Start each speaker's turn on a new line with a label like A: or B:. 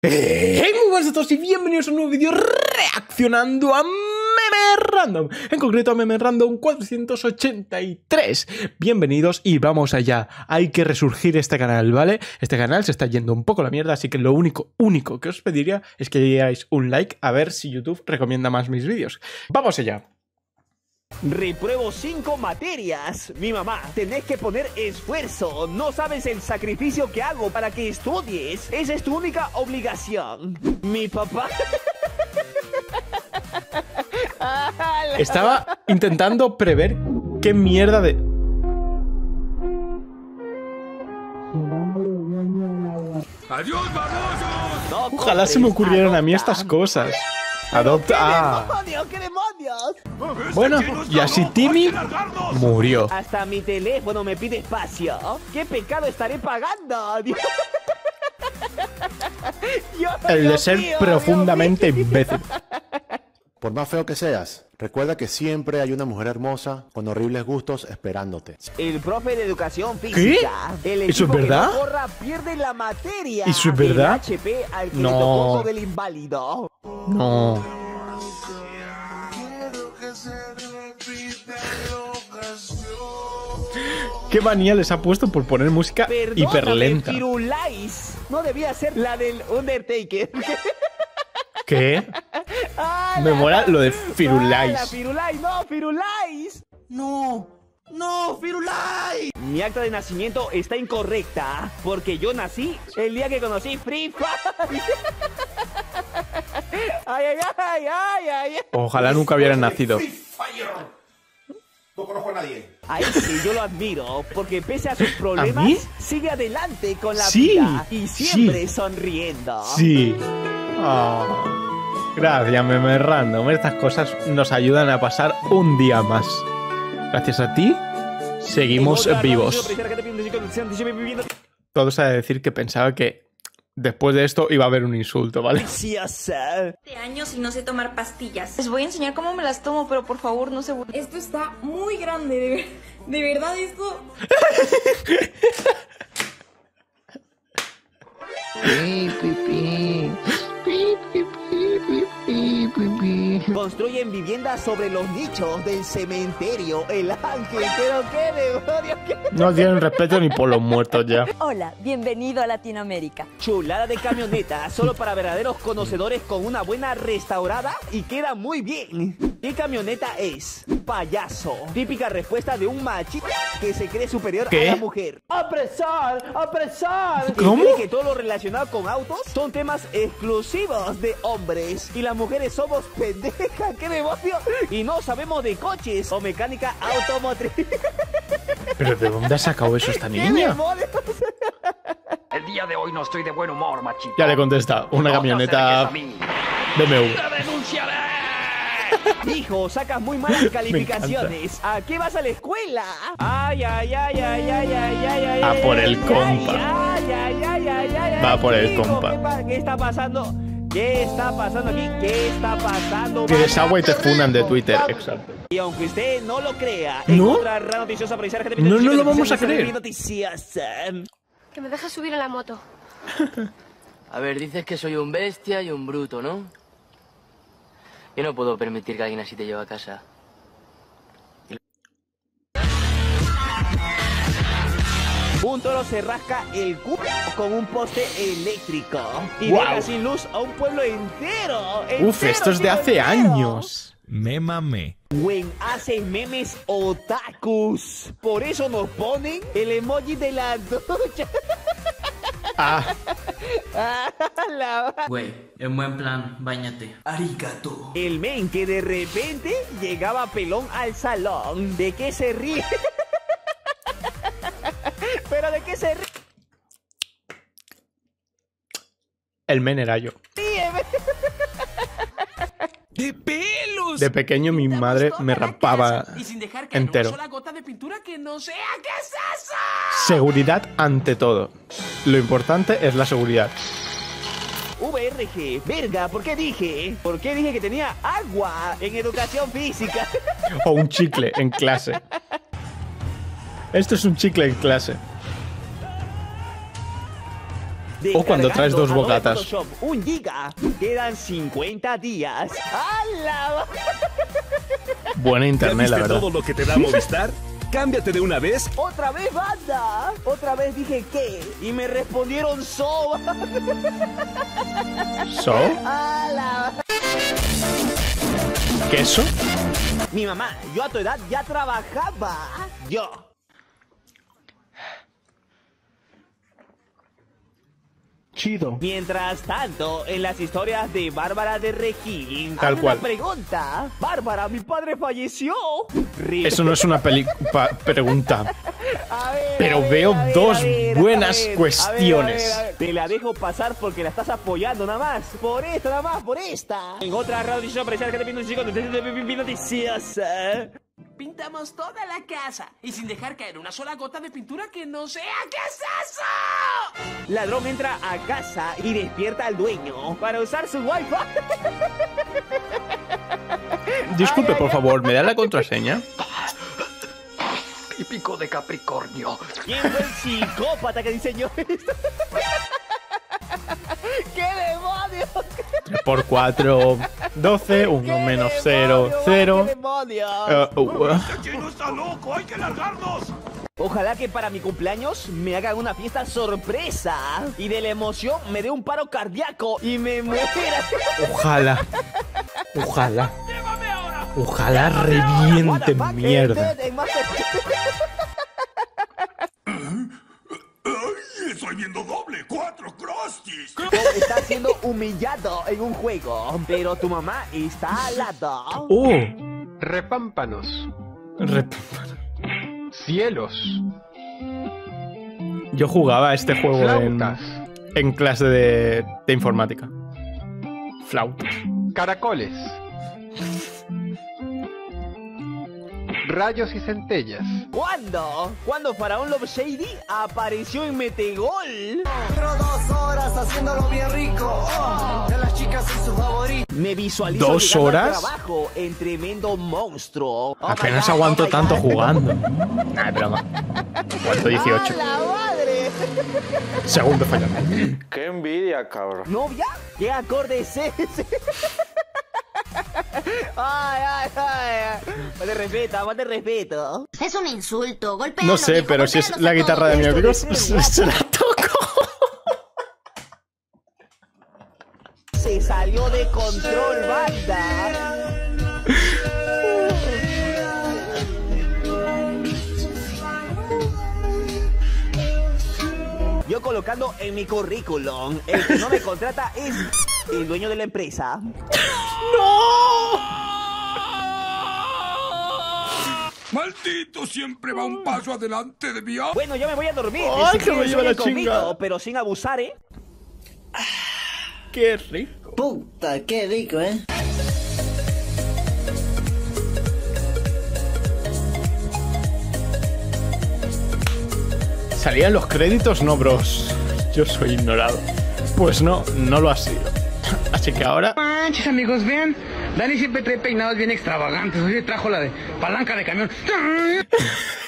A: Hey, muy buenas a todos y bienvenidos a un nuevo vídeo reaccionando a Meme Random, en concreto a Meme Random 483. Bienvenidos y vamos allá. Hay que resurgir este canal, ¿vale? Este canal se está yendo un poco la mierda, así que lo único, único que os pediría es que dierais un like a ver si YouTube recomienda más mis vídeos. Vamos allá.
B: Repruebo cinco materias. Mi mamá, tenés que poner esfuerzo. No sabes el sacrificio que hago para que estudies. Esa es tu única obligación. Mi papá.
A: Estaba intentando prever qué mierda de...
C: ¡Adiós,
A: Ojalá se me ocurrieran a mí estas cosas. Adopta... Ah.
B: ¡Qué demonios, qué demonios!
A: Bueno, y así Timmy murió.
B: Hasta mi teléfono me pide espacio. ¿Qué pecado estaré pagando? Dios. Dios
A: El de ser
B: Dios
A: profundamente imbécil.
D: Por más feo que seas, recuerda que siempre hay una mujer hermosa con horribles gustos esperándote.
B: El profe de educación física. El
A: ¿Eso es
B: que
A: verdad?
B: no corra pierde la materia.
A: ¿Eso es verdad?
B: El HP al que
A: No.
B: le tocó con el inválido.
A: No. ¿Qué manía les ha puesto por poner música
B: Perdóname,
A: hiperlenta?
B: Firulais. No debía ser la del Undertaker.
A: ¿Qué?
B: ¡Ah,
A: Me
B: la-
A: mola lo de
B: ¡Ah, la
A: Firulais.
B: Firulais! ¡No, Firulais! ¡No! ¡No, Firulais! Mi acta de nacimiento está incorrecta. Porque yo nací el día que conocí Free Fire. ¡Ay, ay, ay, ay, ay!
A: Ojalá nunca hubieran nacido.
C: No conozco a nadie.
B: A este yo lo admiro, porque pese a sus problemas, sigue adelante con la
A: Sí,
B: vida y siempre
A: sí.
B: sonriendo.
A: Sí. Oh. Gracias, meme random. Estas cosas nos ayudan a pasar un día más. Gracias a ti, seguimos vivos. Todo a decir que pensaba que después de esto iba a haber un insulto, ¿vale?
B: Preciosa.
E: de años y no sé tomar pastillas. Les voy a enseñar cómo me las tomo, pero por favor no se. Esto está muy grande, de, ver- de verdad esto.
B: Construyen viviendas sobre los nichos del cementerio. El ángel, pero qué demonios, qué
A: No tienen respeto ni por los muertos ya.
F: Hola, bienvenido a Latinoamérica.
B: chulada de camioneta. Solo para verdaderos conocedores con una buena restaurada y queda muy bien. ¿Qué camioneta es? Payaso. Típica respuesta de un machito que se cree superior
A: ¿Qué?
B: a la mujer. ¡Apresar! ¡Apresar! Que
A: ¿Cómo?
B: cree que todo lo relacionado con autos son temas exclusivos de hombres. Y las mujeres somos pendejas, qué demonio. Y no sabemos de coches o mecánica automotriz.
A: ¿Pero de dónde ha sacado eso esta
B: ¿Qué
A: niña?
G: El día de hoy no estoy de buen humor, machito.
A: Ya le contesta, una
G: No
A: camioneta. BMW.
G: ¡Te denunciaré!
B: Hijo, sacas muy malas calificaciones. ¿A qué vas a la escuela? Ay, ay, ay, ay, ay, ay, ay, ay.
A: A
B: ay,
A: por el
B: ay,
A: compa.
B: Ay, ay, ay, ay, ay,
A: Va
B: ay,
A: por el
B: hijo,
A: compa.
B: ¿Qué, está pasando? ¿Qué está pasando aquí? ¿Qué está pasando?
A: Que desagua y te funan de Twitter. Exacto.
B: Y aunque usted no lo crea,
A: ¿No?
B: en otra rara noticiosa para iniciar gente
A: No, no lo vamos a creer.
B: Noticiosa.
H: Que me dejes subir en la moto.
I: A ver, dices que soy un bestia y un bruto, ¿no? Yo no puedo permitir que alguien así te lleve a casa.
B: Un toro se rasca el culo con un poste eléctrico y
A: Guau.
B: deja sin luz a un pueblo entero.
A: Uf,
B: entero,
A: esto es de hace
B: entero.
A: años.
C: Me mamé.
B: Gwen hace memes otakus. Por eso nos ponen el emoji de la ducha.
A: Ah,
J: Güey, en buen plan, bañate. Arigato.
B: El men que de repente llegaba pelón al salón. ¿De qué se ríe? ¿Pero de qué se ríe?
A: el men era yo.
C: ¡De pelos!
A: De pequeño mi madre me rapaba
J: Y sin dejar que
A: entero.
J: una sola gota de pintura que no sea. ¿Qué es eso?
A: Seguridad ante todo. Lo importante es la seguridad.
B: VRG. Verga, ¿por qué dije? ¿Por qué dije que tenía agua en educación física?
A: O un chicle en clase. Esto es un chicle en clase. O cuando traes dos bocatas.
B: Photoshop, un giga. Quedan 50 días. ¡Hala!
A: Buena internet, la
K: ¿Ya viste
A: verdad.
K: todo lo que te da Movistar? Cámbiate de una vez
B: Otra vez banda. Otra vez dije qué. Y me respondieron so.
A: ¿So?
B: ¡Hala!
A: ¿Queso?
B: Mi mamá, yo a tu edad ya trabajaba. Yo.
A: Chido.
B: Mientras tanto, en las historias de Bárbara de Regil,
A: Tal
B: hay
A: cual.
B: una pregunta. Bárbara, mi padre falleció.
A: Eso no es una peli pa- pregunta.
B: A ver,
A: Pero
B: a ver,
A: veo
B: a ver,
A: dos
B: a ver, a
A: buenas
B: ver, a ver,
A: cuestiones.
B: a ver, a ver. Te la dejo pasar porque la estás apoyando nada más. Por esta, nada más, por esta. En otra radio yo apreciar que te pido un chico de noticiosa.
J: Pintamos toda la casa y sin dejar caer una sola gota de pintura que no sea. ¿Qué es eso?
B: Ladrón entra a casa y despierta al dueño para usar su wifi.
A: Disculpe, por favor, ¿me da la contraseña?
G: Típico de Capricornio.
B: ¿Quién fue el psicópata que diseñó esto? ¡Qué demonios!
A: Por 4, 12, 1 menos 0, 0.
B: ¡Qué demonios!
A: Eh, uh, uh.
C: ¡Chino está loco! ¡Hay que largarnos!
B: Ojalá que para mi cumpleaños me hagan una fiesta sorpresa y de la emoción me dé un paro cardíaco y me muera.
A: Ojalá. Ojalá. Ojalá reviente mierda.
C: ¡Estoy viendo doble! ¡Cuatro crusties!
B: Está siendo humillado en un juego, pero tu mamá está al lado.
A: Uh.
L: Repámpanos.
A: Rep-
L: Cielos.
A: Yo jugaba este juego en clase de, de informática. Flautas.
L: Caracoles. Rayos y centellas.
B: ¿Cuándo? ¿Cuándo Faraón Love Shady apareció en Metegol?
M: Pero dos horas haciéndolo bien rico. Oh, de las chicas soy su favorito.
B: Me visualizo
A: ¿Dos horas?
B: trabajo en tremendo monstruo. Oh
A: Apenas
B: God,
A: aguanto
B: oh my
A: tanto
B: God.
A: jugando. Nah, es broma. Aguanto 18.
B: ¡A la madre!
A: Segundo fallando.
N: Qué envidia, cabrón.
B: ¿Novia? ¿Qué acorde es ese? Ay, ay, ay. Más de respeto, más de respeto.
O: Es un insulto, golpea.
A: No sé, pero si es la guitarra de mi amigo, se se la toco.
B: Se salió de control, banda. Yo colocando en mi currículum, el que no me contrata es el dueño de la empresa.
C: ¡Maldito siempre va un paso adelante de mí!
B: Bueno, ya me voy a dormir.
A: Ay,
B: Si
A: que me lleva la chingada.
B: Pero sin abusar, ¿eh?
A: Qué rico.
M: Puta, qué rico, ¿eh?
A: ¿Salían los créditos? No, bros. Yo soy ignorado. Pues no, no lo ha sido. Así que ahora.
P: Manches, amigos, vean. Dani siempre trae peinados bien extravagantes. Hoy trajo la de palanca de camión.